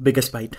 Biggest bite.